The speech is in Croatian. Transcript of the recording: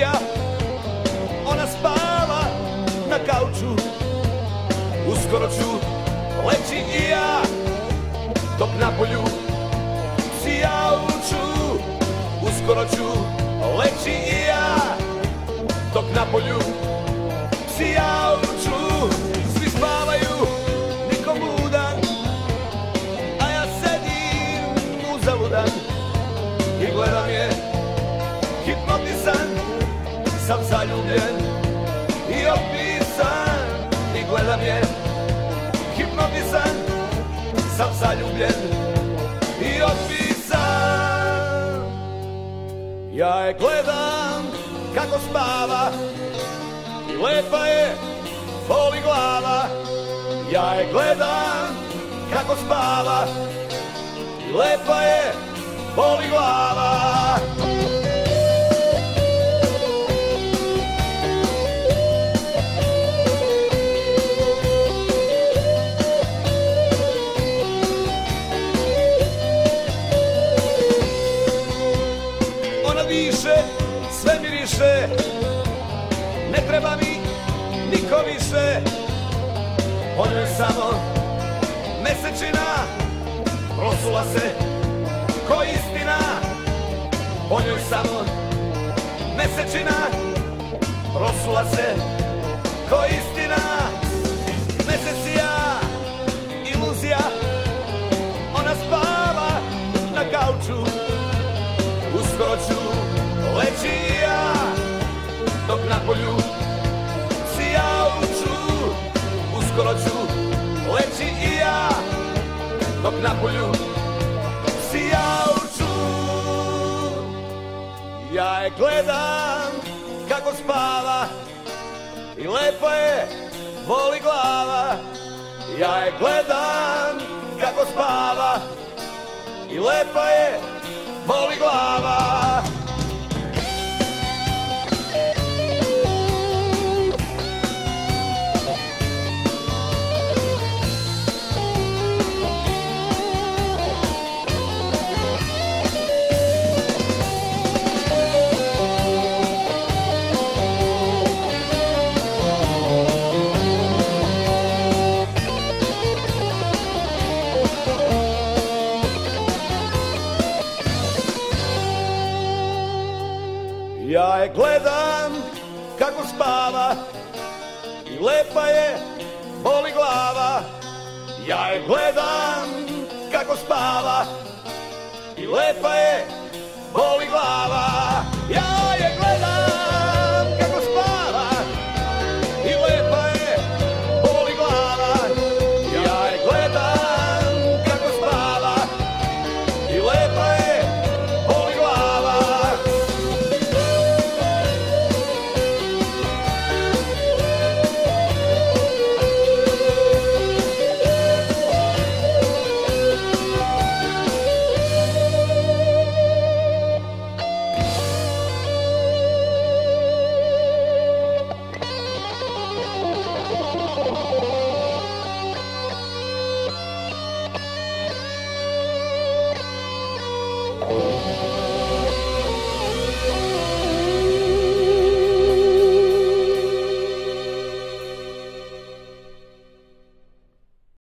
policija Ona spava na kauču. Uskoro ću leći i ja. Dok na polju sjauču Uskoro ću leći i ja. Dok na polju sjauču zaljubljen i opisan Ja je gledam kako spava I lepa je, boli glava. Ja je gledam kako spava I lepa je, boli glava sve miriše Ne treba mi niko više. Ona je samo mesečina Prosula se ko istina. On je samo mesečina Prosula se ko istina na polju. Psi jauču Ja je gledam kako spava I lepa je, boli glava. Ja je gledam kako spava I lepa je, boli glava je gledam kako spava I lepa je, boli glava. Ja je gledam kako spava I lepa je, boli glava Música